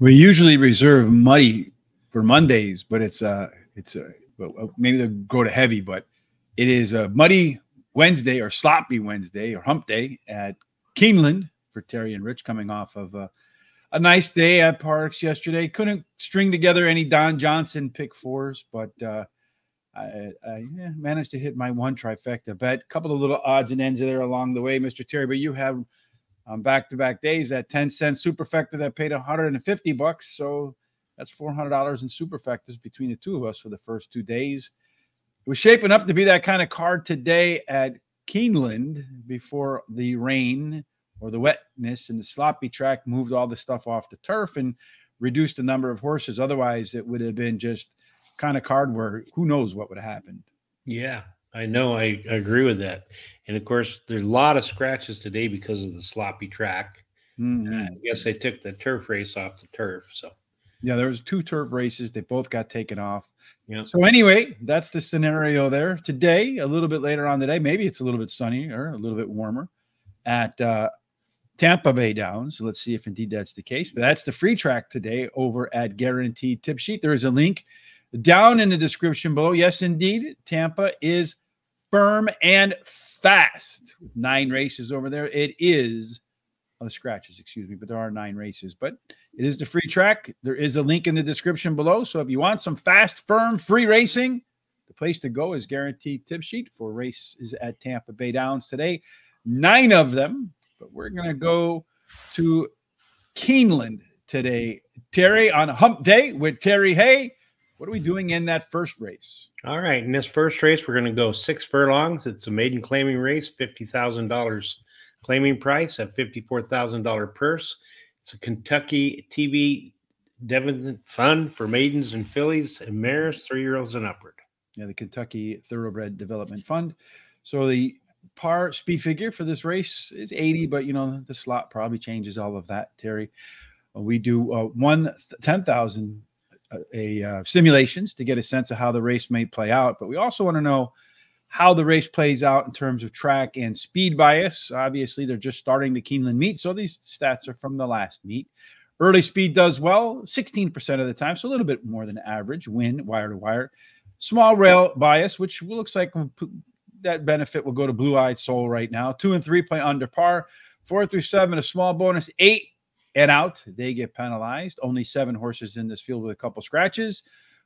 We usually reserve muddy for Mondays, but it's uh it's uh, maybe they'll go to heavy, but it is a muddy Wednesday or sloppy Wednesday or hump day at Keeneland for Terry and Rich coming off of a, a nice day at Parks yesterday. Couldn't string together any Don Johnson pick fours, but uh, I, I managed to hit my one trifecta bet. A couple of little odds and ends there along the way, Mr. Terry. But you have on back-to-back days that 10 cent superfecta that paid 150 bucks. So that's $400 in superfectas between the two of us for the first two days. It was shaping up to be that kind of card today at Keeneland before the rain or the wetness and the sloppy track moved all the stuff off the turf and reduced the number of horses. Otherwise, it would have been just kind of card where who knows what would have happened. Yeah, I know. I agree with that. And of course, there's a lot of scratches today because of the sloppy track. Mm-hmm. I guess they took the turf race off the turf. So, yeah, there was two turf races. They both got taken off. Yeah. So anyway, that's the scenario there. Today, a little bit later on today, maybe it's a little bit sunny or a little bit warmer at uh, Tampa Bay Downs. Let's see if indeed that's the case. But that's the free track today over at Guaranteed Tip Sheet. There is a link down in the description below. Yes, indeed, Tampa is firm and fast with nine races over there. It is the scratches, excuse me, but there are nine races. But it is the free track. There is a link in the description below. So if you want some fast, firm, free racing, the place to go is guaranteed tip sheet for races at Tampa Bay Downs today. Nine of them, but we're going to go to Keeneland today. Terry on Hump Day with Terry Hay. What are we doing in that first race? All right. In this first race, we're going to go six furlongs. It's a maiden claiming race, $50,000 claiming price, a $54,000 purse. It's a Kentucky TV Devon Fund for maidens and fillies and mares, three year olds and upward. Yeah, the Kentucky Thoroughbred Development Fund. So the par speed figure for this race is 80, but you know, the slot probably changes all of that, Terry. We do uh, one 10,000 a uh, simulations to get a sense of how the race may play out. But we also want to know how the race plays out in terms of track and speed bias. Obviously, they're just starting the Keeneland meet, so these stats are from the last meet. Early speed does well 16% of the time, so a little bit more than average. Win wire to wire. Small rail bias, which looks like that benefit will go to Blue Eyed Soul right now. Two and three play under par. Four through seven, a small bonus. Eight and out, they get penalized. Only seven horses in this field with a couple scratches.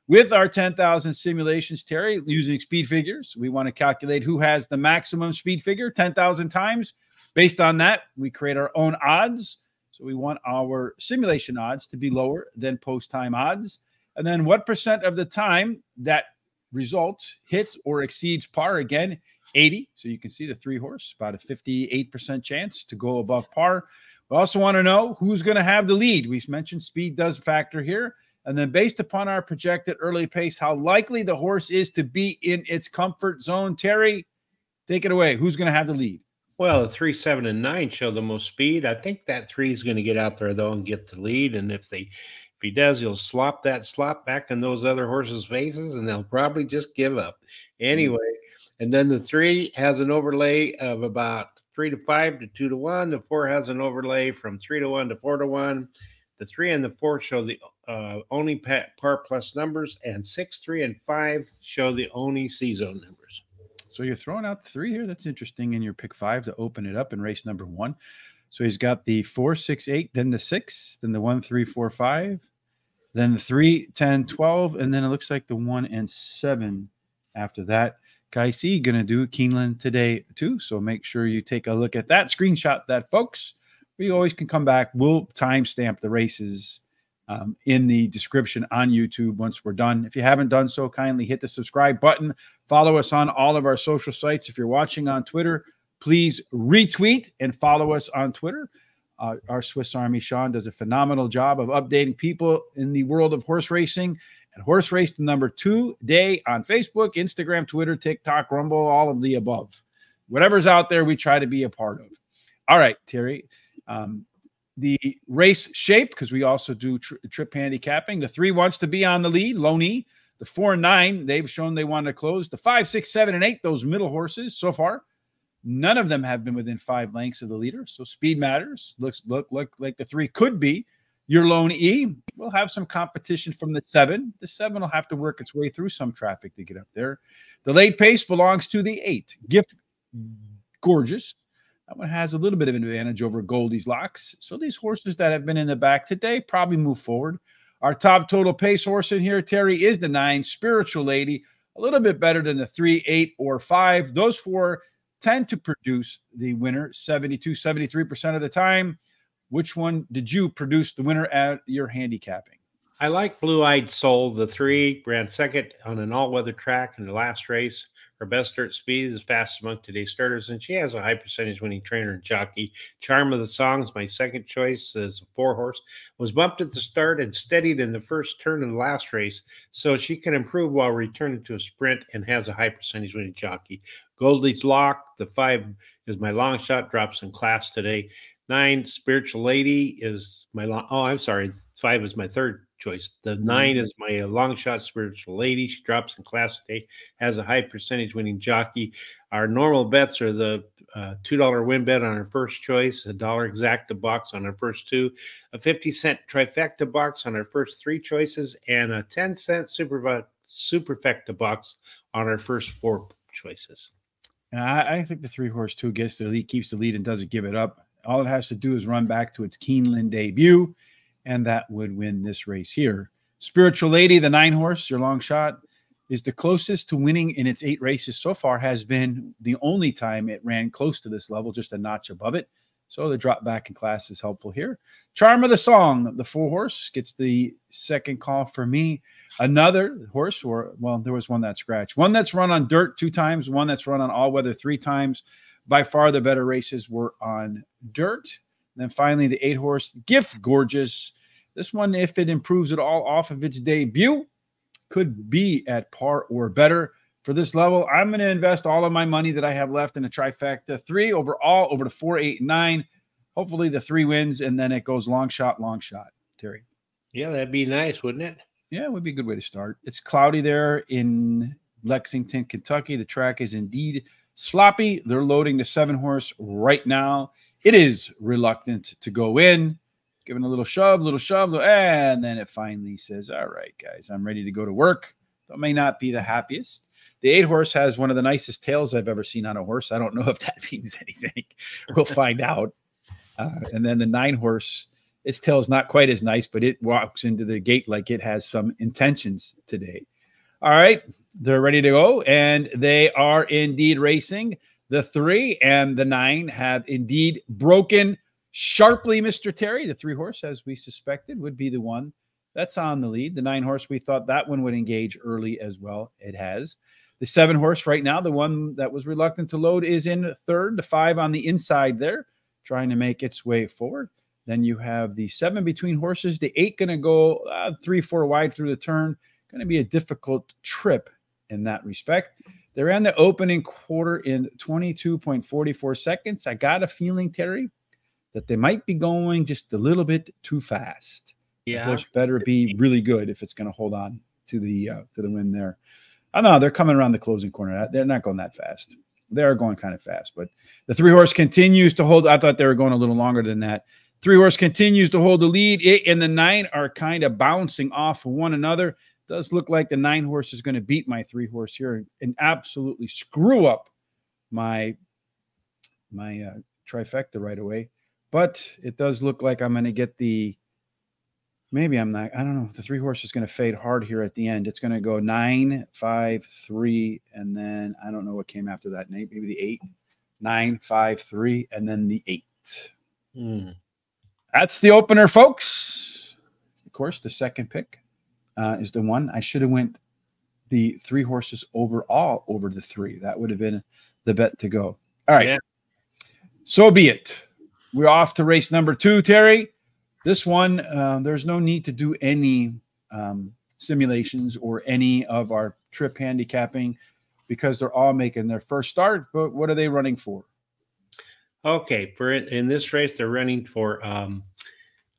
With our 10,000 simulations, Terry, using speed figures, we want to calculate who has the maximum speed figure 10,000 times. Based on that, we create our own odds. So we want our simulation odds to be lower than post time odds. And then what percent of the time that result hits or exceeds par again? 80. So you can see the three horse, about a 58% chance to go above par. We also want to know who's going to have the lead. We've mentioned speed does factor here. And then, based upon our projected early pace, how likely the horse is to be in its comfort zone. Terry, take it away. Who's going to have the lead? Well, the three, seven, and nine show the most speed. I think that three is going to get out there though and get the lead. And if they, if he does, he'll slop that slop back in those other horses' faces, and they'll probably just give up mm-hmm. anyway. And then the three has an overlay of about three to five to two to one. The four has an overlay from three to one to four to one. The three and the four show the uh, only par plus numbers, and six, three, and five show the only C zone numbers. So you're throwing out the three here. That's interesting in your pick five to open it up in race number one. So he's got the four, six, eight, then the six, then the one, three, four, five, then the three, 10, 12, and then it looks like the one and seven after that. Kaisi going to do Keeneland today too. So make sure you take a look at that screenshot that folks. We always can come back. We'll timestamp the races um, in the description on YouTube once we're done. If you haven't done so, kindly hit the subscribe button. Follow us on all of our social sites. If you're watching on Twitter, please retweet and follow us on Twitter. Uh, our Swiss Army Sean does a phenomenal job of updating people in the world of horse racing Horse Race the number two day on Facebook, Instagram, Twitter, TikTok, Rumble, all of the above. Whatever's out there, we try to be a part of. All right, Terry. Um, the race shape, because we also do tri- trip handicapping. The three wants to be on the lead, Loney. The four and nine, they've shown they want to close. The five, six, seven, and eight, those middle horses so far, none of them have been within five lengths of the leader. So speed matters. Looks look look like the three could be Your lone E will have some competition from the seven. The seven will have to work its way through some traffic to get up there. The late pace belongs to the eight. Gift gorgeous. That one has a little bit of an advantage over Goldie's Locks. So these horses that have been in the back today probably move forward. Our top total pace horse in here, Terry, is the nine, Spiritual Lady, a little bit better than the three, eight, or five. Those four tend to produce the winner 72, 73% of the time. Which one did you produce the winner at your handicapping? I like Blue Eyed Soul. The three ran second on an all weather track in the last race. Her best dirt speed is fastest among today's starters, and she has a high percentage winning trainer and jockey. Charm of the Songs, my second choice as a four horse, was bumped at the start and steadied in the first turn in the last race, so she can improve while returning to a sprint and has a high percentage winning jockey. Goldie's Lock, the five is my long shot, drops in class today. Nine, Spiritual Lady is my long. Oh, I'm sorry. Five is my third choice. The Mm-hmm. nine is my long shot spiritual lady. She drops in class today, has a high percentage winning jockey. Our normal bets are the uh, two dollar win bet on our first choice, a dollar exacta box on our first two, a fifty cent trifecta box on our first three choices, and a ten cent super superfecta box on our first four choices. I, I think the three horse two gets the lead, keeps the lead, and doesn't give it up. All it has to do is run back to its Keeneland debut, and that would win this race here. Spiritual Lady, the nine horse, your long shot, is the closest to winning in its eight races so far, has been the only time it ran close to this level, just a notch above it. So the drop back in class is helpful here. Charm of the Song, the four horse, gets the second call for me. Another horse, or well, there was one that scratched. One that's run on dirt two times, one that's run on all weather three times. By far the better races were on dirt. And then finally, the eight horse, Gift Gorgeous. This one, if it improves at all off of its debut, could be at par or better for this level. I'm going to invest all of my money that I have left in a trifecta three overall over to four, eight, nine. Hopefully, the three wins, and then it goes long shot, long shot. Terry. Yeah, that'd be nice, wouldn't it? Yeah, it would be a good way to start. It's cloudy there in Lexington, Kentucky. The track is indeed sloppy. They're loading the seven horse right now. It is reluctant to go in, giving a little shove, little shove, and then it finally says, All right, guys, I'm ready to go to work. That may not be the happiest. The eight horse has one of the nicest tails I've ever seen on a horse. I don't know if that means anything. We'll find out. Uh, and then the nine horse, its tail is not quite as nice, but it walks into the gate like it has some intentions today. All right, they're ready to go, and they are indeed racing. The three and the nine have indeed broken sharply, Mr. Terry. The three horse, as we suspected, would be the one that's on the lead. The nine horse, we thought that one would engage early as well. It has. The seven horse, right now, the one that was reluctant to load, is in third. The five on the inside there, trying to make its way forward. Then you have the seven between horses. The eight going to go uh, three, four wide through the turn. Going to be a difficult trip in that respect. They ran the opening quarter in 22.44 seconds. I got a feeling, Terry, that they might be going just a little bit too fast. The horse better be really good if it's going to hold on to the uh, to the win there. I know they're coming around the closing corner. They're not going that fast. They are going kind of fast, but the three horse continues to hold. I thought they were going a little longer than that. Three horse continues to hold the lead. It and the nine are kind of bouncing off one another. Does look like the nine horse is going to beat my three horse here and, and absolutely screw up my my uh, trifecta right away. But it does look like I'm going to get the maybe I'm not. I don't know. The three horse is going to fade hard here at the end. It's going to go nine, five, three, and then I don't know what came after that. Nate, maybe the eight, nine, five, three, and then the eight. Hmm. That's the opener, folks. Of course, the second pick uh, is the one I should have went the three horses overall over the three. That would have been the bet to go. All right. Yeah. So be it. We're off to race number two, Terry. This one, uh, there's no need to do any um, simulations or any of our trip handicapping because they're all making their first start. But what are they running for? Okay, for in this race, they're running for um,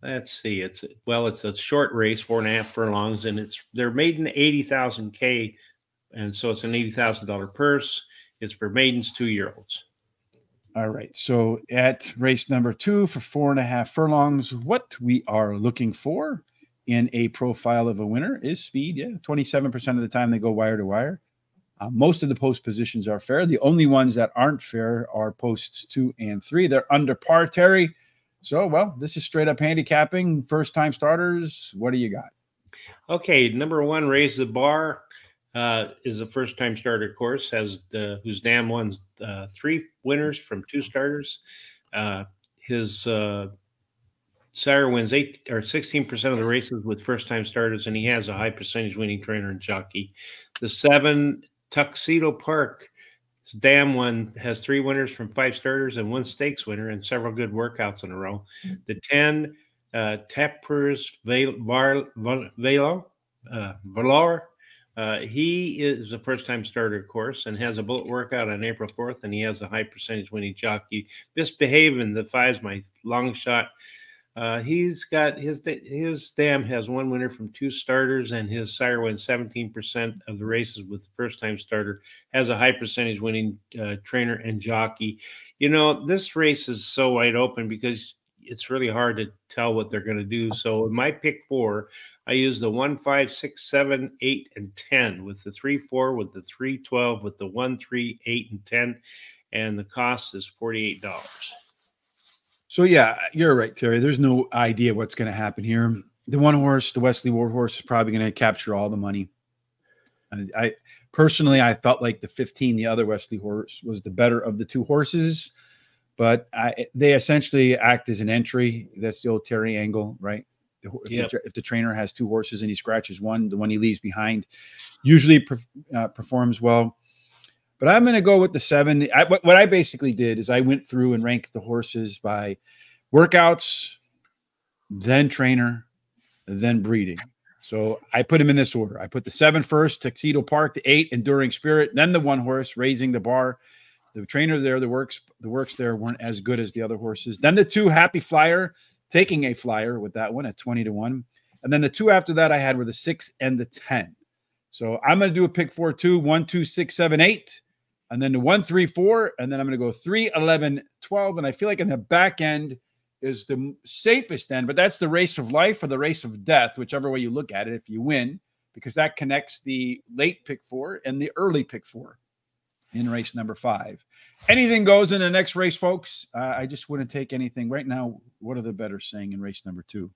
let's see, it's well, it's a short race, four and a half furlongs, and it's they're maiden eighty thousand k, and so it's an eighty thousand dollar purse. It's for maidens two year olds. All right. So at race number two for four and a half furlongs, what we are looking for in a profile of a winner is speed. Yeah, 27% of the time they go wire to wire. Uh, most of the post positions are fair. The only ones that aren't fair are posts two and three. They're under par, Terry. So, well, this is straight up handicapping. First time starters. What do you got? Okay, number one, raise the bar. Uh, is a first time starter course, has the whose dam won uh, three winners from two starters. Uh, his uh, sire wins eight or 16% of the races with first time starters, and he has a high percentage winning trainer and jockey. The seven Tuxedo Park. Dam one has three winners from five starters and one stakes winner and several good workouts in a row. Mm. The 10 uh, Tappers Velo, uh, Valor, uh, he is a first time starter, of course, and has a bullet workout on April 4th, and he has a high percentage winning jockey. Misbehaving, the five is my long shot uh, he's got his his dam has one winner from two starters, and his sire wins 17% of the races with first time starter. Has a high percentage winning uh, trainer and jockey. You know, this race is so wide open because it's really hard to tell what they're going to do. So in my pick four, I use the one, five, six, seven, eight, and ten with the three, four, with the three, twelve, with the one, three, eight, and ten, and the cost is forty eight dollars. So yeah, you're right, Terry. There's no idea what's going to happen here. The one horse, the Wesley Ward horse, is probably going to capture all the money. I, I personally, I felt like the 15, the other Wesley horse, was the better of the two horses, but I, they essentially act as an entry. That's the old Terry angle, right? If, yep. the, if, the, trainer has two horses and he scratches one, the one he leaves behind usually per, uh, performs well. But I'm going to go with the seven. I, what, what I basically did is I went through and ranked the horses by workouts, then trainer, then breeding. So I put them in this order. I put the seven first, Tuxedo Park, the eight, Enduring Spirit, then the one horse, Raising the Bar. The trainer there, the works, the works there weren't as good as the other horses. Then the two, Happy Flyer, taking a flyer with that one at 20 to 1. And then the two after that I had were the six and the 10. So I'm going to do a pick four, two, one, two, six, seven, eight and then the one, three, four, and then I'm going to go three, 11, 12. And I feel like in the back end is the safest end, but that's the race of life or the race of death, whichever way you look at it, if you win, because that connects the late pick four and the early pick four in race number five. Anything goes in the next race, folks. Uh, I just wouldn't take anything right now. What are the better saying in race number two?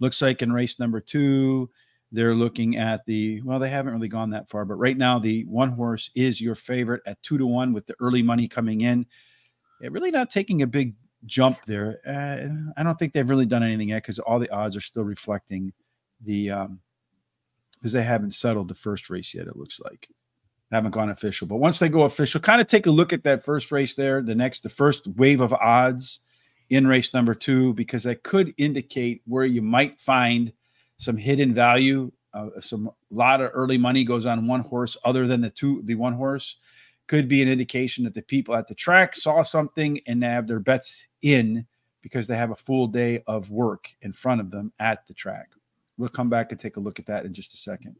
Looks like in race number two, they're looking at the well they haven't really gone that far but right now the one horse is your favorite at two to one with the early money coming in. It really not taking a big jump there. Uh, i don't think they've really done anything yet because all the odds are still reflecting the um because they haven't settled the first race yet it looks like. Haven't gone official but once they go official kind of take a look at that first race there the next the first wave of odds in race number two because that could indicate where you might find some hidden value. Uh, some lot of early money goes on one horse other than the two, the one horse could be an indication that the people at the track saw something and have their bets in because they have a full day of work in front of them at the track. We'll come back and take a look at that in just a second.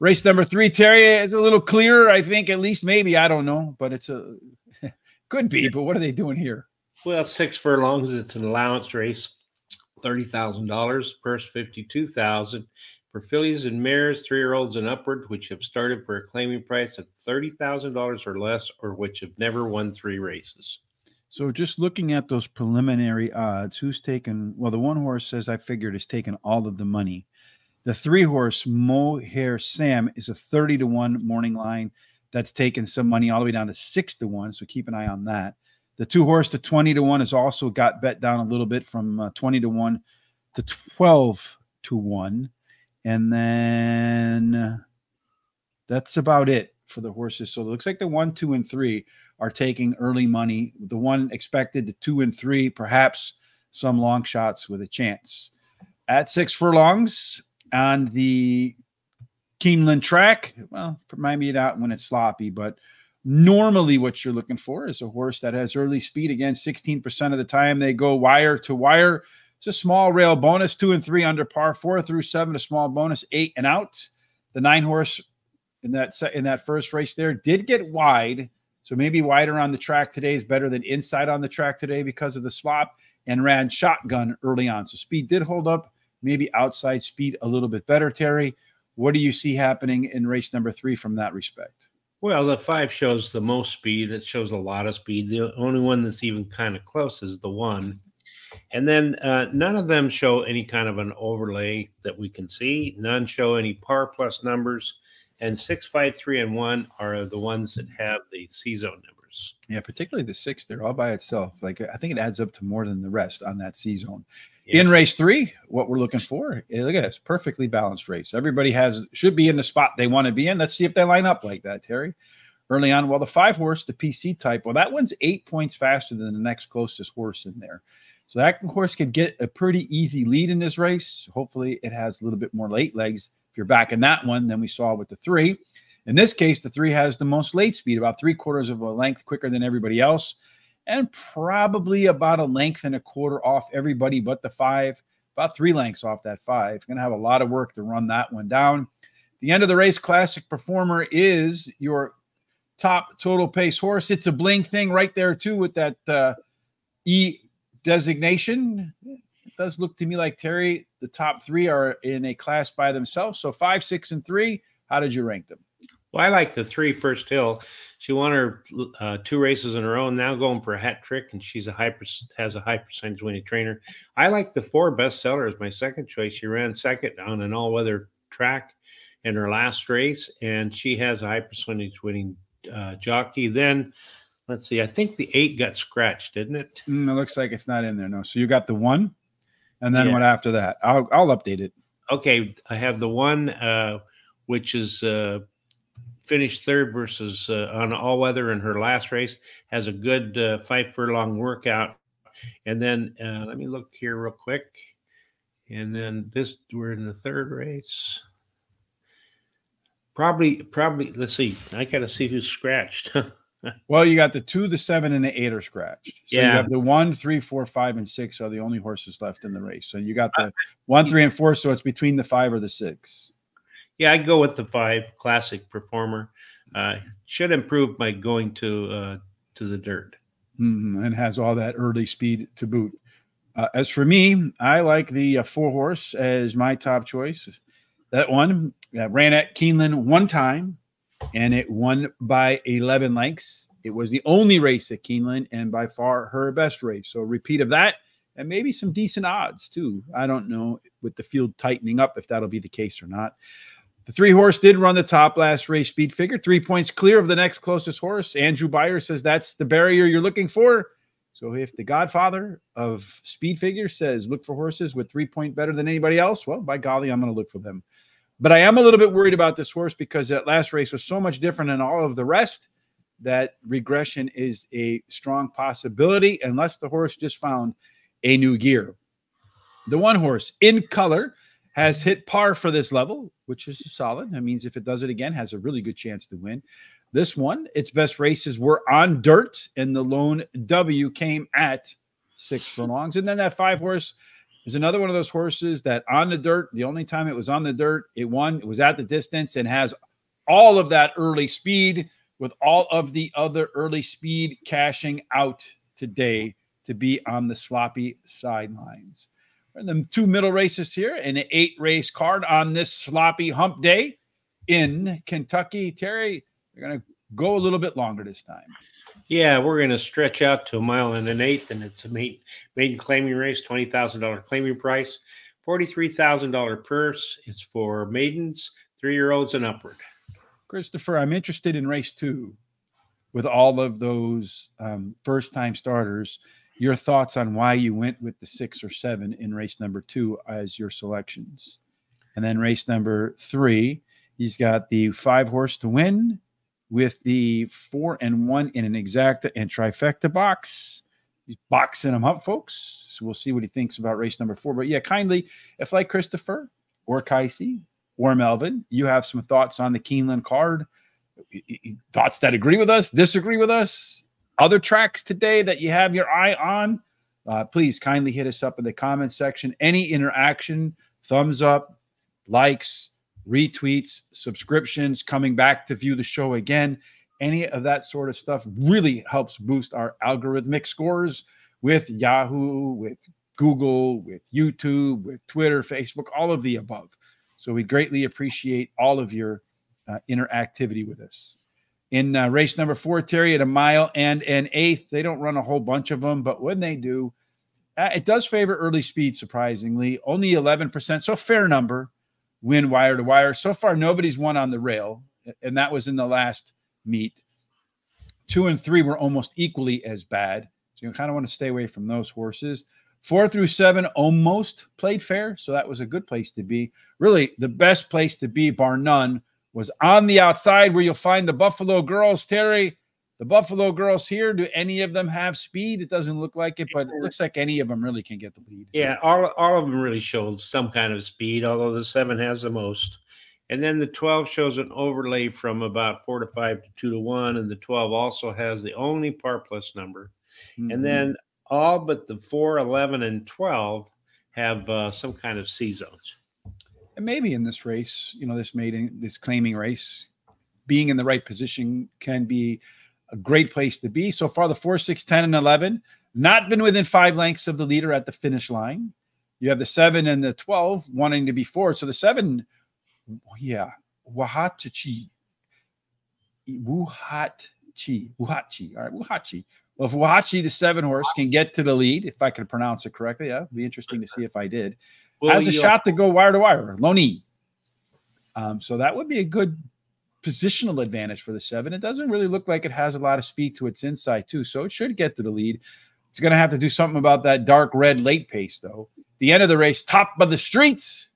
Race number three, Terry, it's a little clearer, I think, at least maybe. I don't know, but it's a could be. But what are they doing here? Well, six furlongs. It's an allowance race thirty thousand dollars, purse fifty-two thousand for fillies and mares, three-year-olds and upward, which have started for a claiming price of thirty thousand dollars or less, or which have never won three races. So just looking at those preliminary odds, who's taken? Well, the one horse says I figured is taken all of the money. The three horse Mohair Sam is a 30 to 1 morning line that's taken some money all the way down to 6 to 1. So keep an eye on that. The two horse to 20 to 1 has also got bet down a little bit from uh, 20 to 1 to 12 to 1. And then that's about it for the horses. So it looks like the one, two, and three are taking early money. The one expected, the two and three, perhaps some long shots with a chance. At six furlongs on the Keeneland track, well, remind me of that when it's sloppy, but Normally, what you're looking for is a horse that has early speed. Again, 16% of the time they go wire to wire. It's a small rail bonus, two and three under par, four through seven, a small bonus, eight and out. The nine horse in that in that first race there did get wide So maybe wider on the track today is better than inside on the track today because of the slop and ran shotgun early on. So speed did hold up, maybe outside speed a little bit better, Terry. What do you see happening in race number three from that respect? Well, the five shows the most speed. It shows a lot of speed. The only one that's even kind of close is the one. And then uh, none of them show any kind of an overlay that we can see. None show any par plus numbers. And six, five, three, and one are the ones that have the C zone numbers. Yeah, particularly the six they're all by itself. Like I think it adds up to more than the rest on that C zone. Yeah. In race three, what we're looking for, eh, look at this perfectly balanced race. Everybody has should be in the spot they want to be in. Let's see if they line up like that, Terry. Early on, well, the five horse, the PC type, well, that one's eight points faster than the next closest horse in there. So that horse could get a pretty easy lead in this race. Hopefully, it has a little bit more late legs if you're back in that one than we saw with the three. In this case, the three has the most late speed, about three quarters of a length quicker than everybody else, and probably about a length and a quarter off everybody but the five, about three lengths off that five. Going to have a lot of work to run that one down. The end of the race classic performer is your top total pace horse. It's a bling thing right there, too, with that uh, E designation. It does look to me like Terry, the top three are in a class by themselves. So five, six, and three. How did you rank them? Well, I like the three first hill. She won her uh, two races in a row. Now going for a hat trick, and she's a high has a high percentage winning trainer. I like the four bestseller as my second choice. She ran second on an all weather track in her last race, and she has a high percentage winning uh, jockey. Then let's see, I think the eight got scratched, didn't it? Mm, it looks like it's not in there. No. So you got the one, and then yeah. what after that? I'll I'll update it. Okay, I have the one, uh, which is. Uh, finished third versus uh, on all weather in her last race. Has a good uh, five furlong workout, and then uh, let me look here real quick. And then this we're in the third race. Probably, probably. Let's see. I got to see who's scratched. well, you got the two, the seven, and the eight are scratched. So yeah. you have the one, three, four, five, and six are the only horses left in the race. So you got the one, three, and four. So it's between the five or the six. Yeah, I go with the five classic performer. Uh, should improve by going to uh, to the dirt. Mm-hmm. And has all that early speed to boot. Uh, as for me, I like the uh, four horse as my top choice. That one ran at Keeneland one time, and it won by 11 lengths. It was the only race at Keeneland, and by far her best race. So, repeat of that, and maybe some decent odds too. I don't know with the field tightening up if that'll be the case or not. The three horse did run the top last race speed figure, three points clear of the next closest horse. Andrew Beyer says that's the barrier you're looking for. So if the godfather of speed figure says look for horses with three point better than anybody else, well, by golly, I'm going to look for them. But I am a little bit worried about this horse because that last race was so much different than all of the rest that regression is a strong possibility unless the horse just found a new gear. The one horse in color has hit par for this level, which is solid. That means if it does it again, has a really good chance to win. This one, its best races were on dirt, and the lone W came at six furlongs. And then that five horse is another one of those horses that on the dirt, the only time it was on the dirt, it won, it was at the distance and has all of that early speed with all of the other early speed cashing out today to be on the sloppy sidelines the two middle races here and an eight race card on this sloppy hump day in Kentucky. Terry, we're going to go a little bit longer this time. Yeah, we're going to stretch out to a mile and an eighth, and it's a maiden claiming race, $20,000 claiming price, $43,000 purse. It's for maidens, three year olds, and upward. Christopher, I'm interested in race two with all of those um, first time starters your thoughts on why you went with the six or seven in race number two as your selections. And then race number three, he's got the five horse to win with the four and one in an exacta and trifecta box. He's boxing them up, folks. So we'll see what he thinks about race number four. But yeah, kindly, if like Christopher or Kaisi or Melvin, you have some thoughts on the Keeneland card, thoughts that agree with us, disagree with us, other tracks today that you have your eye on, uh, please kindly hit us up in the comment section. Any interaction, thumbs up, likes, retweets, subscriptions, coming back to view the show again. any of that sort of stuff really helps boost our algorithmic scores with Yahoo, with Google, with YouTube, with Twitter, Facebook, all of the above. So we greatly appreciate all of your uh, interactivity with us. In uh, race number four, Terry, at a mile and an eighth, they don't run a whole bunch of them, but when they do, uh, it does favor early speed, surprisingly. Only 11%, so fair number, win wire to wire. So far, nobody's won on the rail, and that was in the last meet. Two and three were almost equally as bad. So you kind of want to stay away from those horses. Four through seven almost played fair. So that was a good place to be. Really, the best place to be, bar none, was on the outside where you'll find the Buffalo girls. Terry, the Buffalo girls here, do any of them have speed? It doesn't look like it, but it looks like any of them really can get the lead. Yeah, all, all of them really showed some kind of speed, although the seven has the most. And then the 12 shows an overlay from about four to five to two to one. And the 12 also has the only par plus number. Mm-hmm. And then all but the 4, 11, and 12 have uh, some kind of C zones. And maybe in this race, you know, this mating, this claiming race, being in the right position can be a great place to be. So far, the 4, 6, 10, and 11, not been within five lengths of the leader at the finish line. You have the 7 and the 12 wanting to be four. So the 7 yeah, Wahatachi. Wuhatchi. Wuhatchi. All right, Wuhatchi. Well, if Wahachi, the seven horse, can get to the lead, if I can pronounce it correctly, yeah, it'd be interesting to see if I did. Has a shot to go wire to wire. Loni. Um, so that would be a good positional advantage for the seven. It doesn't really look like it has a lot of speed to its inside, too. So it should get to the lead. It's going to have to do something about that dark red late pace, though. The end of the race, top of the streets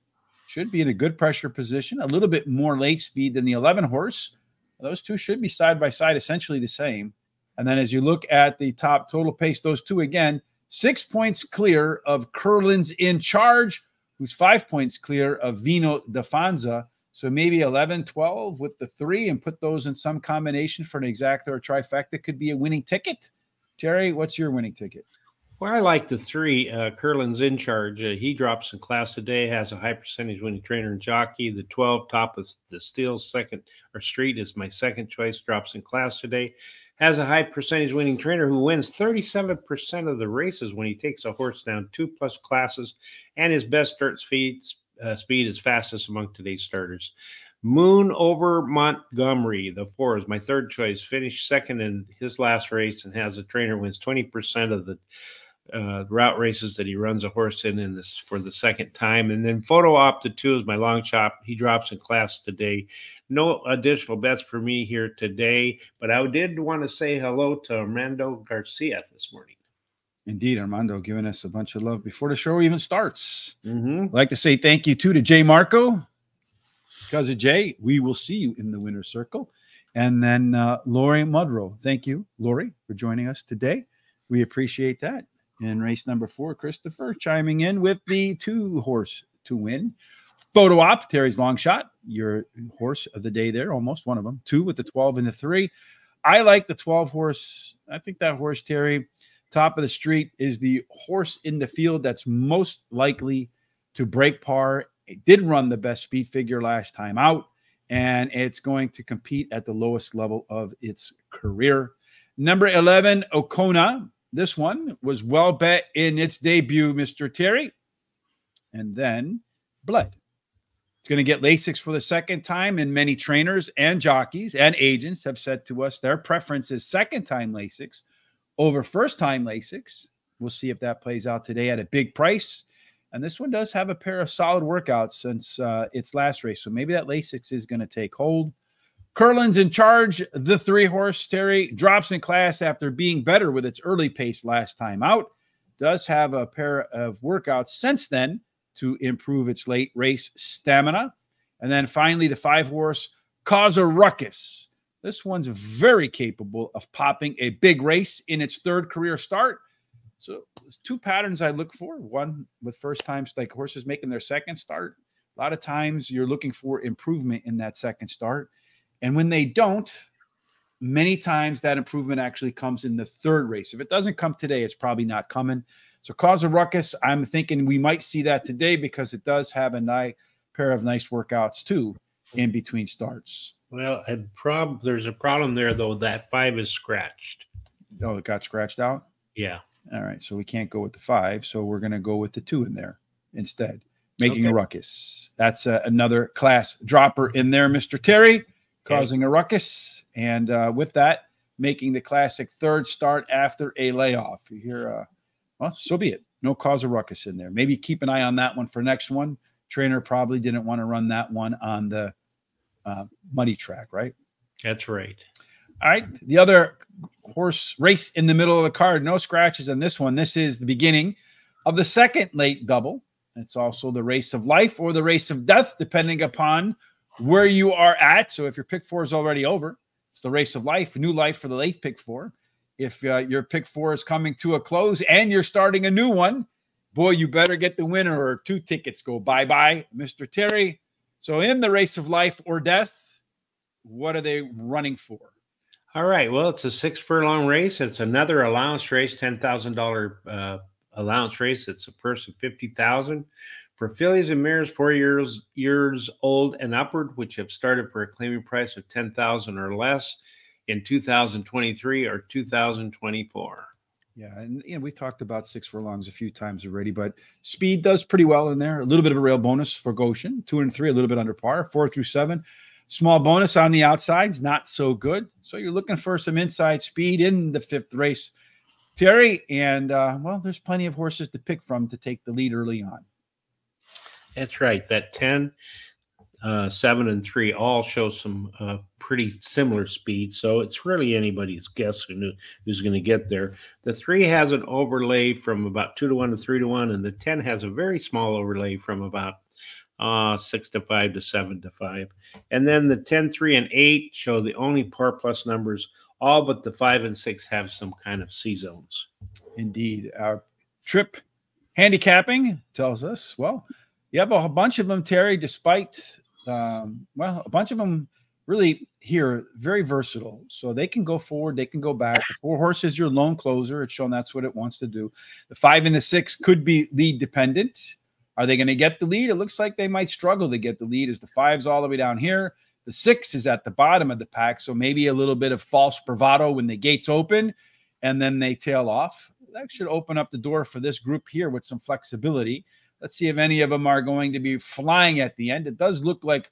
should be in a good pressure position, a little bit more late speed than the 11 horse. Those two should be side by side, essentially the same. And then as you look at the top total pace, those two again, six points clear of Curlin's in charge, who's five points clear of Vino Dafanza. So maybe 11, 12 with the three and put those in some combination for an exact or trifecta could be a winning ticket. Terry, what's your winning ticket? Well, I like the three. Uh, Curlin's in charge. Uh, he drops in class today, has a high percentage winning trainer and jockey. The 12 top of the steel second or street is my second choice, drops in class today. Has a high percentage winning trainer who wins 37% of the races when he takes a horse down two plus classes, and his best start speed, uh, speed is fastest among today's starters. Moon over Montgomery, the four is my third choice. Finished second in his last race and has a trainer wins 20% of the uh, route races that he runs a horse in in this for the second time. And then photo op the two is my long chop. He drops in class today. No additional bets for me here today, but I did want to say hello to Armando Garcia this morning. Indeed, Armando giving us a bunch of love before the show even starts. Mm-hmm. I'd like to say thank you too to Jay Marco. Because of Jay, we will see you in the winner's circle. And then uh, Lori Mudrow. Thank you, Lori, for joining us today. We appreciate that in race number four. Christopher chiming in with the two horse to win. Photo op, Terry's long shot, your horse of the day there, almost one of them. Two with the 12 and the three. I like the 12 horse. I think that horse, Terry, top of the street, is the horse in the field that's most likely to break par. It did run the best speed figure last time out, and it's going to compete at the lowest level of its career. Number 11, Okona, this one was well bet in its debut, Mr. Terry. And then bled. It's going to get Lasix for the second time, and many trainers and jockeys and agents have said to us their preference is second time Lasix over first time Lasix. We'll see if that plays out today at a big price. And this one does have a pair of solid workouts since uh, its last race. So maybe that Lasix is going to take hold. Curlin's in charge. The three horse Terry drops in class after being better with its early pace last time out. Does have a pair of workouts since then to improve its late race stamina. And then finally, the five horse Cause a Ruckus. This one's very capable of popping a big race in its third career start. So, two patterns I look for one with first times, like horses making their second start. A lot of times you're looking for improvement in that second start. And when they don't, many times that improvement actually comes in the third race. If it doesn't come today, it's probably not coming. So cause a ruckus. I'm thinking we might see that today because it does have a nice pair of nice workouts too in between starts. Well, a prob there's a problem there though. That five is scratched. Oh, it got scratched out. Yeah. All right, so we can't go with the five, so we're going to go with the two in there instead, making Okay. a ruckus. That's uh, another class dropper in there, Mister Terry, causing a ruckus, and uh, with that, making the classic third start after a layoff. You hear, uh, well, so be it. No cause of ruckus in there. Maybe keep an eye on that one for next one. Trainer probably didn't want to run that one on the uh, muddy track, right? That's right. All right. The other horse race in the middle of the card, no scratches on this one. This is the beginning of the second late double. It's also the race of life or the race of death, depending upon where you are at. So if your pick four is already over, it's the race of life, new life for the late pick four. If uh, your pick four is coming to a close and you're starting a new one, boy, you better get the winner or two tickets go bye bye, Mr. Terry. So in the race of life or death, what are they running for? All right. Well, it's a six furlong race. It's another allowance race, ten thousand dollar uh, allowance race. It's a purse of fifty thousand for fillies and mares four years years old and upward, which have started for a claiming price of ten thousand or less in 2023 or 2024. Yeah, and you know we've talked about six furlongs a few times already, but speed does pretty well in there. A little bit of a rail bonus for Goshen, two and three, a little bit under par. Four through seven, small bonus on the outsides, not so good. So you're looking for some inside speed in the fifth race, Terry. And uh, well, there's plenty of horses to pick from to take the lead early on. That's right. That 10, uh, 7, and 3 all show some uh, pretty similar speed. So it's really anybody's guess who who's going to get there. The 3 has an overlay from about 2 to 1 to 3 to 1, and the 10 has a very small overlay from about uh, 6 to 5 to 7 to 5. And then the 10, 3, and 8 show the only par plus numbers. All but the 5 and 6 have some kind of C zones. Indeed, our trip handicapping tells us well, you have a bunch of them, Terry. Despite um, well, a bunch of them really here very versatile, so they can go forward, they can go back. The four horses, your lone closer. It's shown that's what it wants to do. The five and the six could be lead dependent. Are they going to get the lead? It looks like they might struggle to get the lead as the five's all the way down here. The six is at the bottom of the pack, so maybe a little bit of false bravado when the gates open and then they tail off. That should open up the door for this group here with some flexibility. Let's see if any of them are going to be flying at the end. It does look like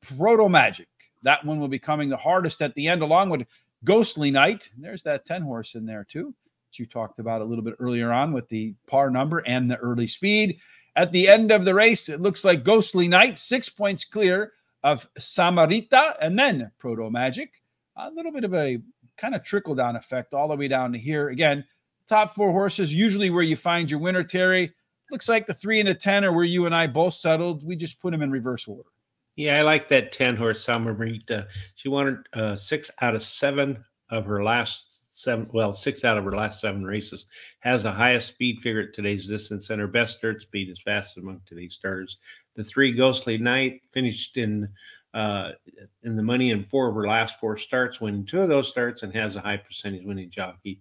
Proto Magic. That one will be coming the hardest at the end, along with Ghostly Knight. There's that 10 horse in there, too, that you talked about a little bit earlier on with the par number and the early speed. At the end of the race, it looks like Ghostly Knight, six points clear of Samarita, and then Proto Magic. A little bit of a kind of trickle down effect all the way down to here. Again, top four horses, usually where you find your winner, Terry. Looks like the three and the 10 are where you and I both settled. We just put them in reverse order. Yeah, I like that 10 horse Samarita. She won uh, six out of seven of her last seven, well, six out of her last seven races. Has the highest speed figure at today's distance, and her best start speed is fastest among today's starters. The three Ghostly Night finished in uh, in the money in four of her last four starts, winning two of those starts, and has a high percentage winning jockey.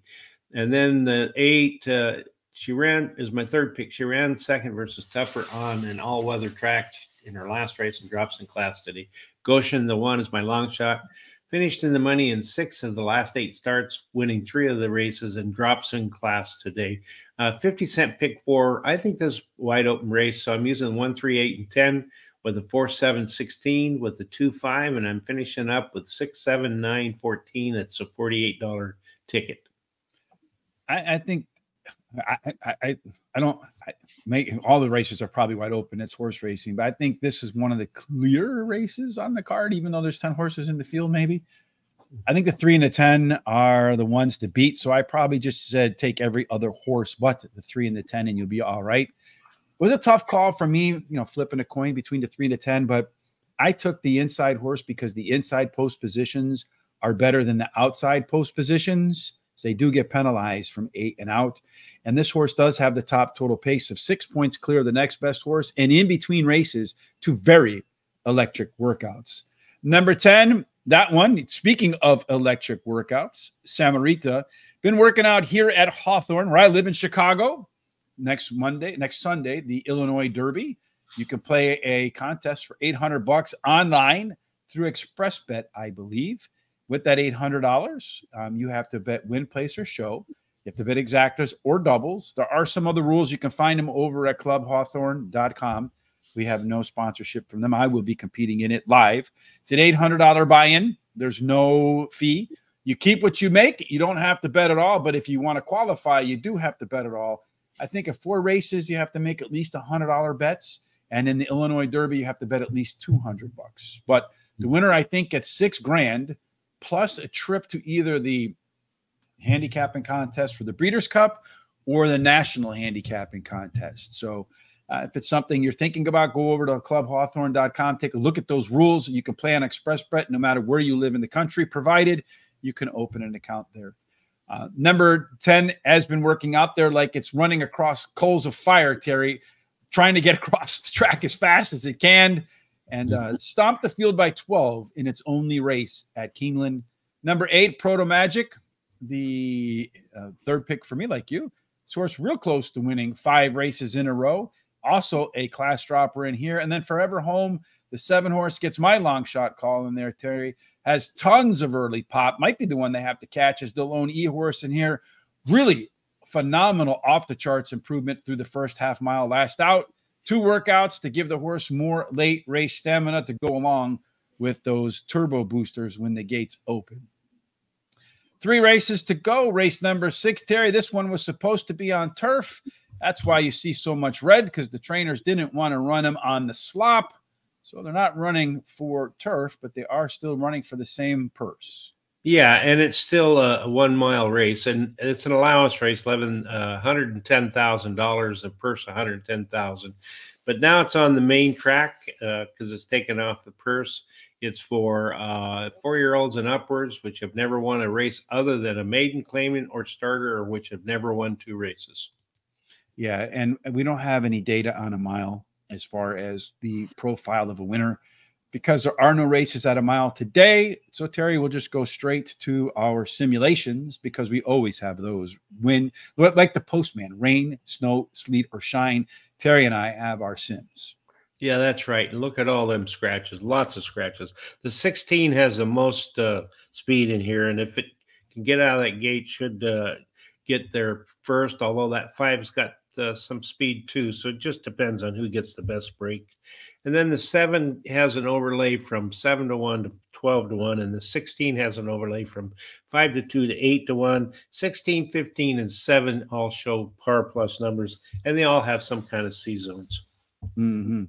And then the eight, uh, she ran is my third pick. She ran second versus Tougher on an all weather track in her last race and drops in class today. Goshen, the one, is my long shot. Finished in the money in six of the last eight starts, winning three of the races and drops in class today. Uh, 50 cent pick four. I think this wide open race. So I'm using one, three, eight, and 10 with a four, seven, 16 with the two, five, and I'm finishing up with six, seven, nine, 14. It's a $48 ticket. I, I think I, I, I, don't I make all the races are probably wide open. It's horse racing, but I think this is one of the clearer races on the card, even though there's 10 horses in the field, maybe. I think the three and the 10 are the ones to beat. So I probably just said take every other horse but the three and the 10, and you'll be all right. It was a tough call for me, you know, flipping a coin between the three and the 10, but I took the inside horse because the inside post positions are better than the outside post positions. So they do get penalized from eight and out. And this horse does have the top total pace of six points clear of the next best horse. And in between races, two very electric workouts. Number 10, that one, speaking of electric workouts, Samarita, been working out here at Hawthorne, where I live in Chicago. Next Monday, next Sunday, the Illinois Derby. You can play a contest for 800 bucks online through XpressBet, I believe. With that $800, um, you have to bet win, place, or show. You have to bet exactas or doubles. There are some other rules. You can find them over at clubhawthorne.com. We have no sponsorship from them. I will be competing in it live. It's an $800 buy in, there's no fee. You keep what you make. You don't have to bet at all. But if you want to qualify, you do have to bet at all. I think at four races, you have to make at least $100 bets. And in the Illinois Derby, you have to bet at least 200 bucks. But the winner, I think, gets six grand plus a trip to either the handicapping contest for the Breeders' Cup or the National Handicapping Contest. So uh, if it's something you're thinking about, go over to clubhawthorne.com, take a look at those rules. You can play on XpressBet no matter where you live in the country, provided you can open an account there. Uh, number 10 has been working out there like it's running across coals of fire, Terry, trying to get across the track as fast as it can and uh, stomped the field by 12 in its only race at Keeneland. Number eight, Proto Magic, the uh, third pick for me, like you, source real close to winning five races in a row. Also a class dropper in here. And then Forever Home, the seven horse gets my long shot call in there, Terry. Has tons of early pop. Might be the one they have to catch as the lone E horse in here. Really phenomenal off the charts improvement through the first half mile last out two workouts to give the horse more late race stamina to go along with those turbo boosters when the gates open. Three races to go. Race number six, Terry. This one was supposed to be on turf. That's why you see so much red because the trainers didn't want to run them on the slop. So they're not running for turf, but they are still running for the same purse. Yeah, and it's still a one mile race, and it's an allowance race, eleven uh, hundred and ten thousand dollars a purse, one hundred ten thousand. But now it's on the main track because uh, it's taken off the purse. It's for uh, four year olds and upwards, which have never won a race other than a maiden claimant or starter, or which have never won two races. Yeah, and we don't have any data on a mile as far as the profile of a winner because there are no races at a mile today. So Terry we'll just go straight to our simulations because we always have those. When like the postman, rain, snow, sleet, or shine. Terry and I have our sims. Yeah, that's right. Look at all them scratches, lots of scratches. The 16 has the most uh, speed in here, and if it can get out of that gate, should uh, get there first. Although that five's got uh, some speed too, so it just depends on who gets the best break. And then the seven has an overlay from seven to one to 12 to one. And the 16 has an overlay from five to two to eight to one. 16, 15, and seven all show par plus numbers, and they all have some kind of C zones. Mm-hmm.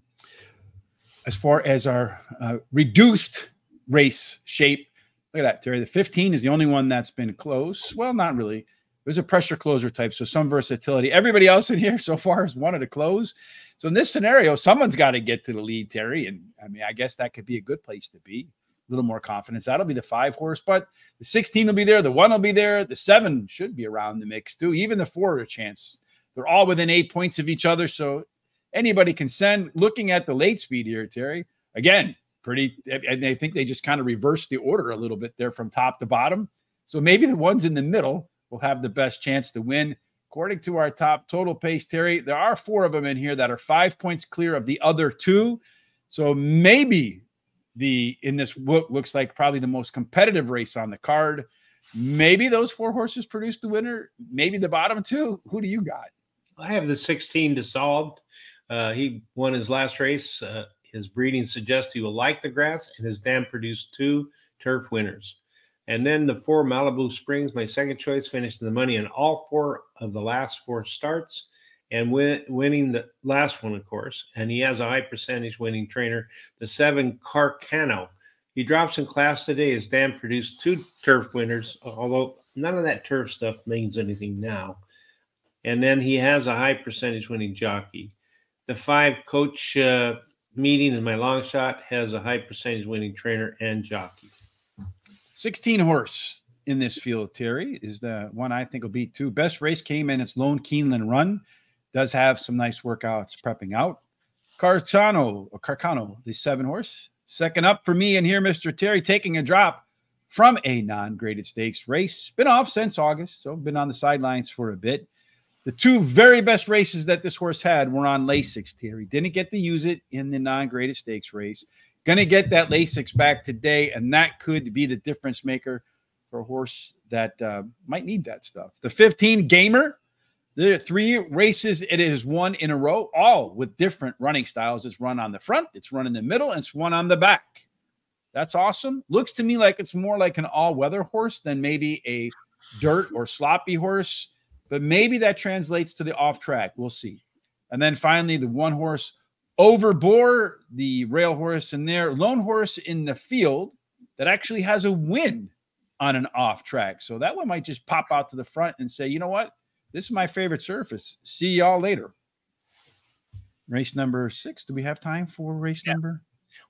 As far as our uh, reduced race shape, look at that, Terry. The 15 is the only one that's been close. Well, not really. Was a pressure closer type, so some versatility. Everybody else in here so far has wanted to close. So in this scenario, someone's got to get to the lead, Terry. And I mean, I guess that could be a good place to be. A little more confidence. That'll be the five horse, but the 16 will be there. The one will be there. The seven should be around the mix too. Even the four a chance. They're all within eight points of each other. So anybody can send. Looking at the late speed here, Terry, again, pretty. And I think they just kind of reversed the order a little bit there from top to bottom. So maybe the ones in the middle will have the best chance to win. According to our top total pace, Terry, there are four of them in here that are five points clear of the other two. So maybe the in this look looks like probably the most competitive race on the card. Maybe those four horses produce the winner. Maybe the bottom two. Who do you got? I have the 16 dissolved. Uh, he won his last race. Uh, his breeding suggests he will like the grass, and his dam produced two turf winners. And then the four Malibu Springs, my second choice, finished the money in all four of the last four starts and win, winning the last one, of course. And he has a high percentage winning trainer, the seven Carcano. He drops in class today as Dan produced two turf winners, although none of that turf stuff means anything now. And then he has a high percentage winning jockey. The five coach uh, meeting in my long shot has a high percentage winning trainer and jockey. 16 horse in this field, Terry, is the one I think will beat two. Best race came in its lone Keeneland run. Does have some nice workouts prepping out. Carcano or Carcano, the seven horse. Second up for me and here, Mr. Terry, taking a drop from a non-graded stakes race. Been off since August, so been on the sidelines for a bit. The two very best races that this horse had were on Lasix, Terry. Didn't get to use it in the non-graded stakes race Going to get that Lasix back today, and that could be the difference maker for a horse that uh, might need that stuff. The 15 Gamer, the three races it has won in a row, all with different running styles. It's run on the front, it's run in the middle, and it's one on the back. That's awesome. Looks to me like it's more like an all weather horse than maybe a dirt or sloppy horse, but maybe that translates to the off track. We'll see. And then finally, the one horse overbore, the rail horse in there, lone horse in the field that actually has a win on an off track. So that one might just pop out to the front and say, you know what? This is my favorite surface. See y'all later. Race number six. Do we have time for race yeah. number?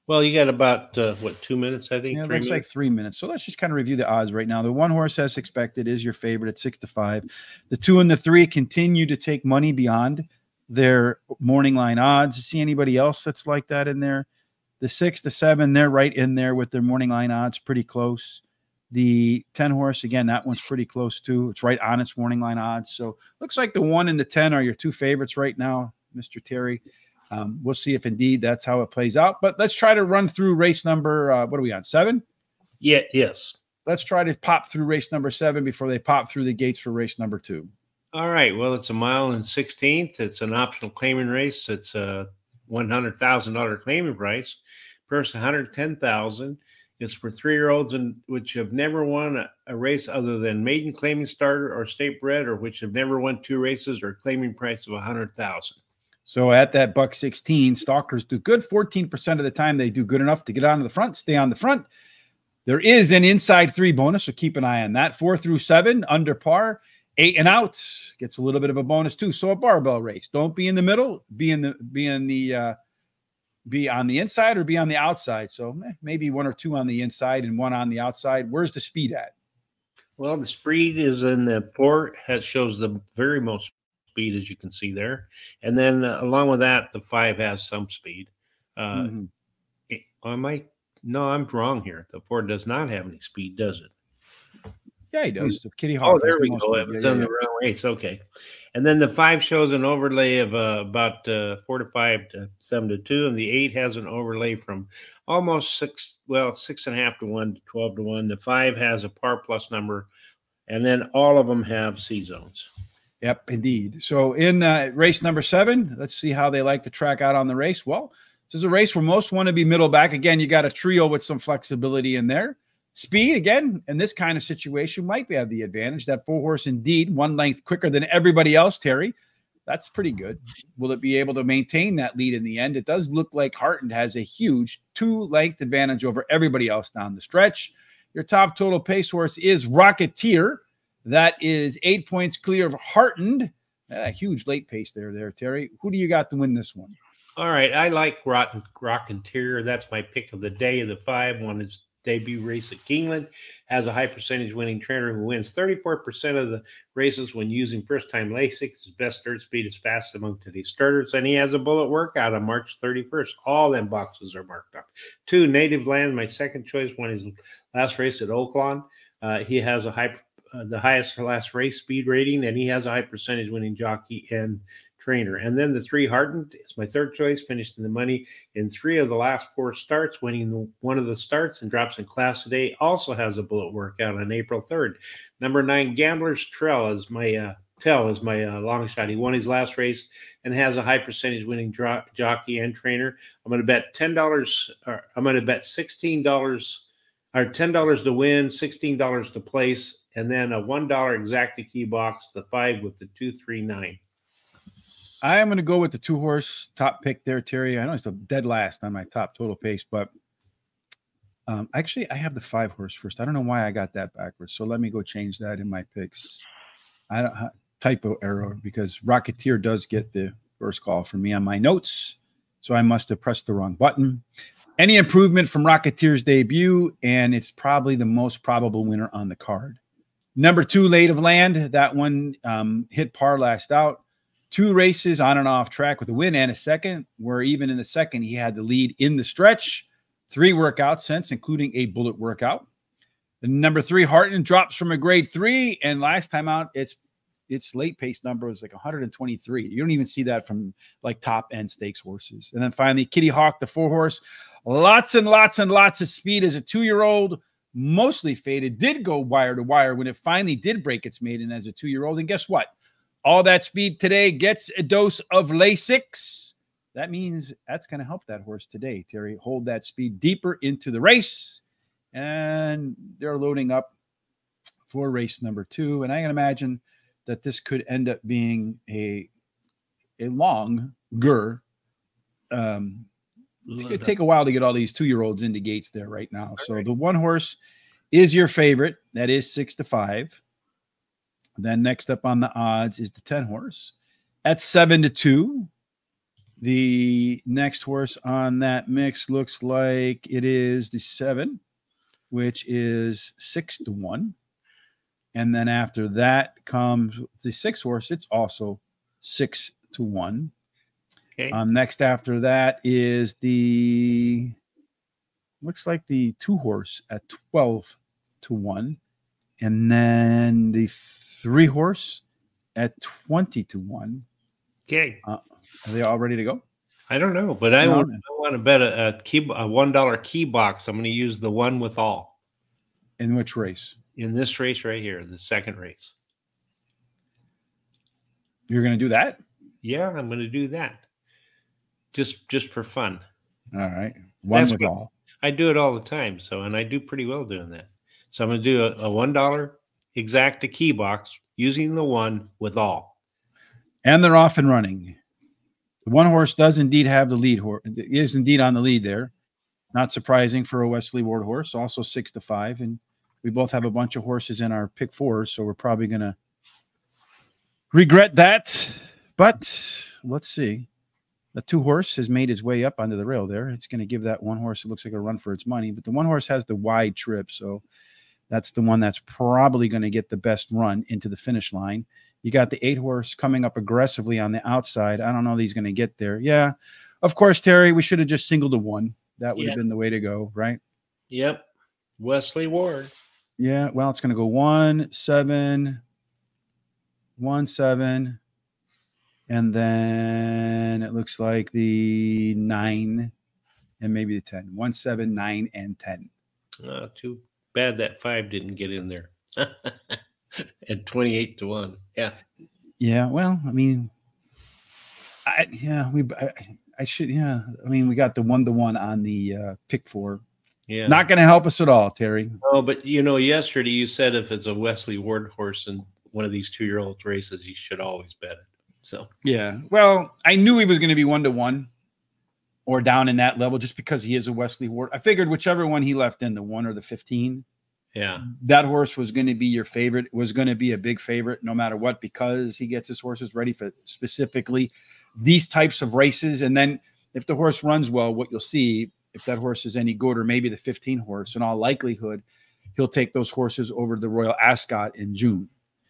Well, you got about uh, what two minutes, I think. Yeah, it looks minutes? like three minutes. So let's just kind of review the odds right now. The one horse, as expected, is your favorite at six to five. The two and the three continue to take money beyond their morning line odds. See anybody else that's like that in there? The six to seven, they're right in there with their morning line odds, pretty close. The 10 horse, again, that one's pretty close too. It's right on its morning line odds. So looks like the one and the 10 are your two favorites right now, Mr. Terry. Um, we'll see if indeed that's how it plays out. But let's try to run through race number. Uh, what are we on? Seven? Yeah, yes. Let's try to pop through race number seven before they pop through the gates for race number two. All right. Well, it's a mile and 16th. It's an optional claiming race. It's a $100,000 claiming price. First 110000 It's for three-year-olds and which have never won a, a, race other than maiden claiming starter or state bred, or which have never won two races or claiming price of 100000 so at that buck 16, stalkers do good 14% of the time. They do good enough to get on the front, stay on the front. There is an inside three bonus, so keep an eye on that. Four through seven, under par. Eight and out gets a little bit of a bonus too. So a barbell race. Don't be in the middle. Be in the be in the uh, be on the inside or be on the outside. So eh, maybe one or two on the inside and one on the outside. Where's the speed at? Well, the speed is in the four. That shows the very most speed, as you can see there. And then uh, along with that, the five has some speed. Uh, mm-hmm. it, I might, no, I'm wrong here. The Ford does not have any speed, does it? Yeah, he does. Hmm. Kitty Hawk. Oh, there we go. It was yeah, on yeah. the wrong race. Okay. And then the five shows an overlay of uh, about uh, four to five to seven to two, and the eight has an overlay from almost six, well, six and a half to one to 12 to one. The five has a par plus number, and then all of them have C zones. Yep, indeed. So in uh, race number seven, let's see how they like to track out on the race. Well, this is a race where most want to be middle back. Again, you got a trio with some flexibility in there. Speed, again, in this kind of situation, might be have the advantage. That four horse, indeed, one length quicker than everybody else, Terry. That's pretty good. Will it be able to maintain that lead in the end? It does look like Heartened has a huge two length advantage over everybody else down the stretch. Your top total pace horse is Rocketeer that is eight points clear of Heartened. A huge late pace there, there, Terry. Who do you got to win this one? All right, I like Rotten Rock Interior. That's my pick of the day of the five. One is debut race at Keeneland, Has a high percentage winning trainer who wins 34% of the races when using first time Lasix. His best dirt speed is fast among today's starters, and he has a bullet workout on March 31st. All them boxes are marked up. Two, Native Land, my second choice, won his last race at Oaklawn. Uh, he has a high uh, the highest last race speed rating, and he has a high percentage winning jockey and trainer. And then the three Heartened is my third choice, finished in the money in three of the last four starts, winning the, one of the starts and drops in class today. Also has a bullet workout on April 3rd. Number nine, Gambler's Trail is my uh, tell is my uh, long shot. He won his last race and has a high percentage winning dro- jockey and trainer. I'm going to bet ten dollars. I'm going to bet sixteen dollars or ten dollars to win, sixteen dollars to place, and then a one dollar exacta key box, the five with the two three nine. I am going to go with the two horse top pick there, Terry. I know it's a dead last on my top total pace, but um, actually, I have the five horse first. I don't know why I got that backwards. So let me go change that in my picks. I don't typo error because Rocketeer does get the first call for me on my notes. So I must have pressed the wrong button. Any improvement from Rocketeer's debut, and it's probably the most probable winner on the card. Number two, Native Land. That one um, hit par last out. Two races on and off track with a win and a second, where even in the second, he had the lead in the stretch. Three workouts since, including a bullet workout. The number three, Heartened, drops from a grade three. And last time out, it's its late pace number was like 123. You don't even see that from like top end stakes horses. And then finally, Kitty Hawk, the four horse, Lots and lots and lots of speed as a two year old, mostly faded, did go wire to wire when it finally did break its maiden as a two year old. And guess what? All that speed today gets a dose of Lasix. That means that's going to help that horse today, Terry. Hold that speed deeper into the race. And they're loading up for race number two. And I can imagine that this could end up being a a longer um going to take a while to get all these two year olds into gates there right now. so the one horse is your favorite. That is six to five. Then next up on the odds is the 10 horse at seven to two. The next horse on that mix looks like it is the seven, which is six to one. And then after that comes the six horse. It's also six to one. Okay. Um, next after that is the looks like the two horse at 12 to 1 and then the three horse at 20 to 1 okay. Uh, are they all ready to go? I don't know but i, no, want, I want to bet a, a key a one dollar key box. I'm going to use the one with all. In which race? In this race right here the second race. You're going to do that? Yeah i'm going to do that. Just just for fun. All right, one That's with all. I do it all the time. So, and I do pretty well doing that. So I'm going to do a, a one dollar exacta key box using the one with all. And they're off and running. The one horse does indeed have the lead horse. Is indeed on the lead there. Not surprising for a Wesley Ward horse. Also six to five, and we both have a bunch of horses in our pick four, so we're probably going to regret that. But let's see. The two horse has made his way up onto the rail there. It's going to give that one horse, it looks like a run for its money, but the one horse has the wide trip. So that's the one that's probably going to get the best run into the finish line. You got the eight horse coming up aggressively on the outside. I don't know that he's going to get there. Yeah. Of course, Terry, we should have just singled a one. That would yep. have been the way to go, right? Yep. Wesley Ward. Yeah. Well, it's going to go one, seven, one, seven, and then it looks like the nine and maybe the 10 one seven nine and 10 uh, too bad that five didn't get in there. At 28 to 1 yeah. Yeah well i mean i yeah we I, I should yeah i mean we got the one to one on the uh pick four. Yeah. Not gonna help us at all terry. Oh but you know yesterday you said if it's a wesley ward horse in one of these two year olds races you should always bet it so. Yeah, well, I knew he was going to be one to one or down in that level just because he is a Wesley Ward. I figured whichever one he left in, the one or the fifteen, yeah, that horse was going to be your favorite. Was going to be a big favorite no matter what because he gets his horses ready for specifically these types of races. And then if the horse runs well, what you'll see if that horse is any good, or maybe the 15 horse, in all likelihood, he'll take those horses over to the Royal Ascot in June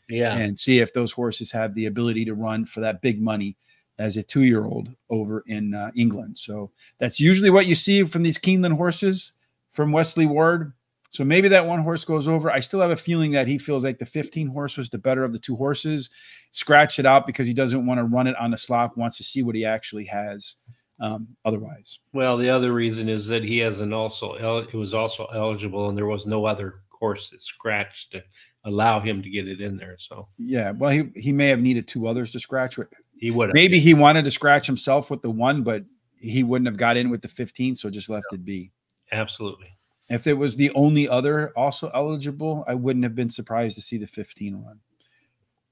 yeah and see if those horses have the ability to run for that big money as a two-year-old over in uh, England. So that's usually what you see from these Keeneland horses from Wesley Ward. So maybe that one horse goes over. I still have a feeling that he feels like the 15 horse was the better of the two horses. Scratch it out because he doesn't want to run it on the slop. Wants to see what he actually has. Um, otherwise, well, the other reason is that he hasn't also it was also eligible, and there was no other horse that scratched to allow him to get it in there. So yeah, well, he he may have needed two others to scratch. He would maybe he wanted to scratch himself with the one, but he wouldn't have got in with the 15, so just left it be. Absolutely. If it was the only other also eligible, I wouldn't have been surprised to see the 15 run.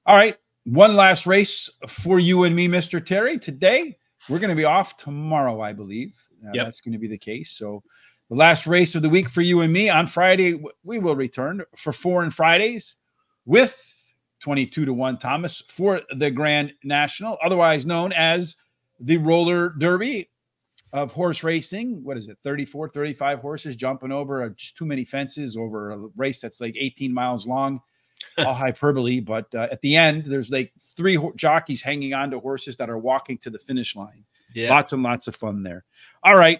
All right, one last race for you and me, Mr. Terry. Today we're going to be off tomorrow, I believe. Uh, yep. That's going to be the case. So the last race of the week for you and me on Friday. We will return for four and Fridays with 22 to 1 Thomas for the Grand National, otherwise known as the roller derby of horse racing. What is it? 34, 35 horses jumping over just too many fences over a race that's like 18 miles long. All hyperbole, but uh, at the end, there's like three jockeys hanging on to horses that are walking to the finish line. Yeah. Lots and lots of fun there. All right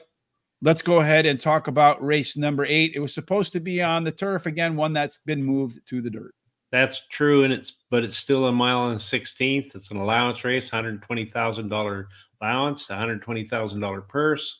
let's go ahead and talk about race number eight. It was supposed to be on the turf again, one that's been moved to the dirt. That's true, and it's but it's still a mile and sixteenth. It's an allowance race, hundred twenty thousand dollar allowance, hundred twenty thousand dollar purse.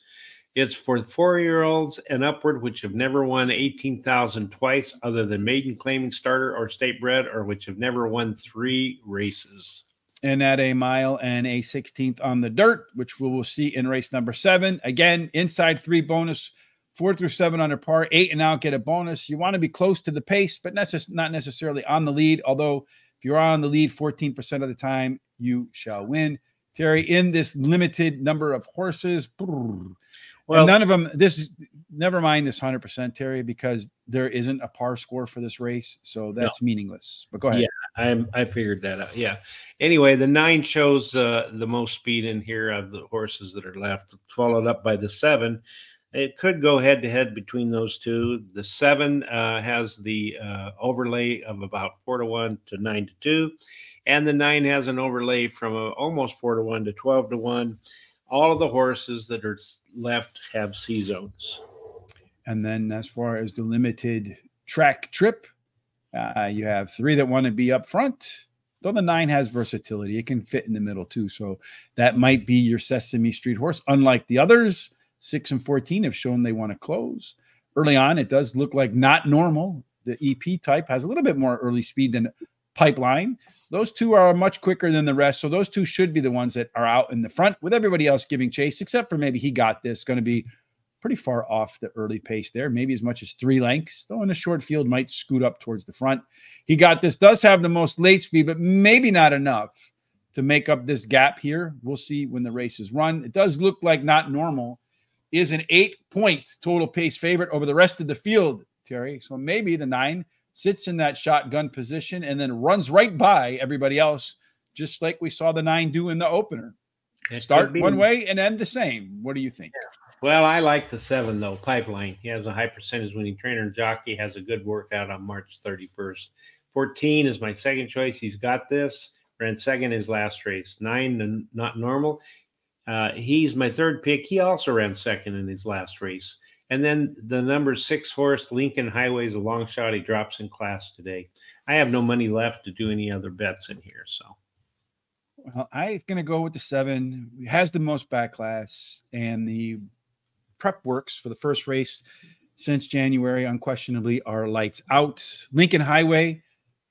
It's for four year olds and upward, which have never won 18,000 twice, other than maiden claiming starter or state bred, or which have never won three races. And at a mile and a 16th on the dirt, which we will see in race number seven. Again, inside three bonus, four through seven under par, eight and out get a bonus. You want to be close to the pace, but necess- not necessarily on the lead. Although, if you're on the lead 14% of the time, you shall win. Terry, in this limited number of horses, well, and none of them. This never mind this hundred percent, Terry, because there isn't a par score for this race, so that's no. meaningless. But go ahead. Yeah, I I figured that out. Yeah. Anyway, the nine shows uh, the most speed in here of the horses that are left, followed up by the seven. It could go head to head between those two. The seven uh, has the uh, overlay of about four to one to nine to two, and the nine has an overlay from uh, almost four to one to twelve to one all of the horses that are left have C zones. And then, as far as the limited track trip, uh, you have three that want to be up front. Though the nine has versatility, it can fit in the middle too. So that might be your Sesame Street horse. Unlike the others, six and 14 have shown they want to close. Early on, it does look like not normal. The EP type has a little bit more early speed than Pipeline. Those two are much quicker than the rest. So those two should be the ones that are out in the front with everybody else giving chase, except for maybe he got this, going to be pretty far off the early pace there, maybe as much as three lengths, though in a short field might scoot up towards the front. He got this, does have the most late speed, but maybe not enough to make up this gap here. We'll see when the race is run. It does look like not normal is an eight point total pace favorite over the rest of the field, Terry. So maybe the nine sits in that shotgun position, and then runs right by everybody else, just like we saw the nine do in the opener. It Start one way and end the same. What do you think? Yeah. Well, I like the seven though. Pipeline. He has a high percentage winning trainer and jockey. Has a good workout on March 31st. 14 is my second choice. He's got this. Ran second his last race. Nine, not normal. Uh, he's my third pick. He also ran second in his last race. And then the number six horse, Lincoln Highways, a long shot. He drops in class today. I have no money left to do any other bets in here. So well, I'm going to go with the seven. Has the most back class and the prep works for the first race since January, unquestionably, are lights out. Lincoln Highway,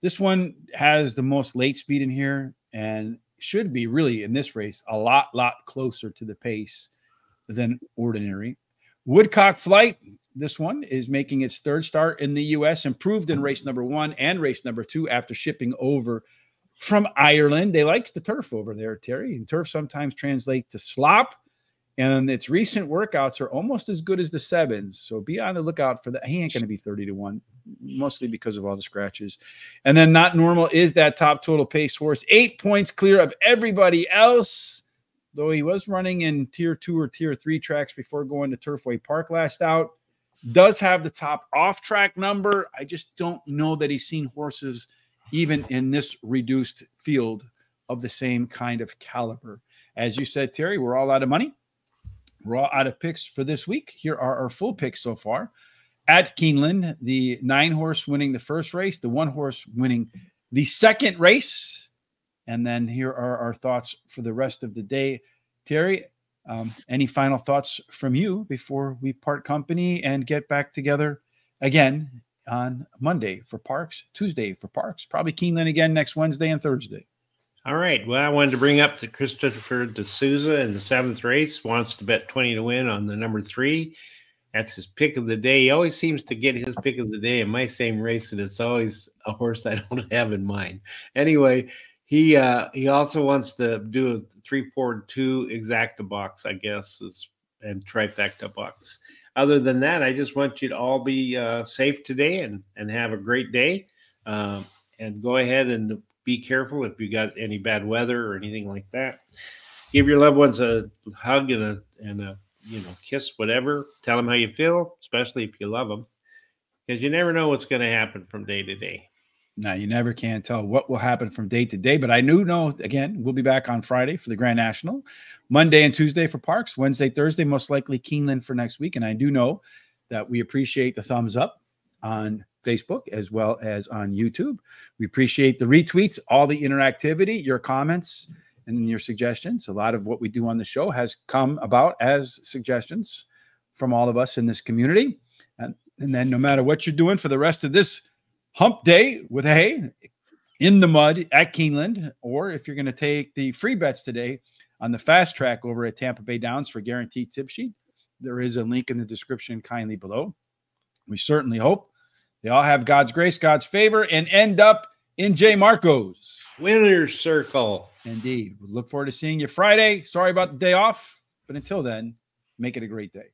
this one has the most late speed in here and should be really in this race a lot, lot closer to the pace than ordinary. Woodcock Flight, this one is making its third start in the U.S., improved in race number one and race number two after shipping over from Ireland. They likes the turf over there, Terry. And turf sometimes translate to slop. And its recent workouts are almost as good as the sevens. So be on the lookout for that. He ain't going to be 30 to 1, mostly because of all the scratches. And then not normal is that top total pace horse, eight points clear of everybody else though he was running in tier two or tier three tracks before going to Turfway Park last out. Does have the top off track number. I just don't know that he's seen horses even in this reduced field of the same kind of caliber. As you said, Terry, we're all out of money. We're out of picks for this week. Here are our full picks so far. At Keeneland, the nine horse winning the first race, the one horse winning the second race. And then here are our thoughts for the rest of the day. Terry, um, any final thoughts from you before we part company and get back together again on Monday for Parks, Tuesday for Parks, probably Keeneland again next Wednesday and Thursday. All right. Well, I wanted to bring up the Christopher D'Souza in the seventh race. Wants to bet 20 to win on the number three. That's his pick of the day. He always seems to get his pick of the day in my same race, and it's always a horse I don't have in mind. Anyway, he uh, he also wants to do a three four two exacta box, I guess, is and trifecta box. Other than that, I just want you to all be uh, safe today and and have a great day. Uh, and go ahead and be careful if you got any bad weather or anything like that. Give your loved ones a hug and a and a you know kiss, whatever. Tell them how you feel, especially if you love them, because you never know what's going to happen from day to day. Now you never can tell what will happen from day to day, but I do know again, we'll be back on Friday for the Grand National, Monday and Tuesday for Parks, Wednesday, Thursday, most likely Keeneland for next week. And I do know that we appreciate the thumbs up on Facebook as well as on YouTube. We appreciate the retweets, all the interactivity, your comments, and your suggestions. A lot of what we do on the show has come about as suggestions from all of us in this community. And, and then no matter what you're doing for the rest of this hump day with hay in the mud at Keeneland, or if you're going to take the free bets today on the fast track over at Tampa Bay Downs for guaranteed tip sheet, there is a link in the description kindly below. We certainly hope they all have God's grace, God's favor, and end up in J. Marco's winner's circle. Indeed. We look forward to seeing you Friday. Sorry about the day off, but until then, make it a great day.